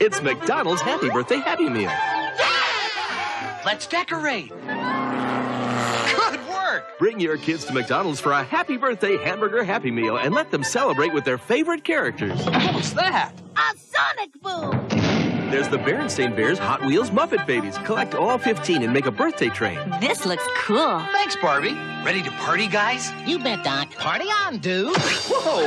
It's McDonald's Happy Birthday Happy Meal. Yeah! Let's decorate. Good work. Bring your kids to McDonald's for a Happy Birthday Hamburger Happy Meal and let them celebrate with their favorite characters. What's that? A sonic boom! There's the Berenstain Bears Hot Wheels Muppet Babies. Collect all 15 and make a birthday train. This looks cool. Thanks, Barbie. Ready to party, guys? You bet, Doc. Party on, dude. Whoa!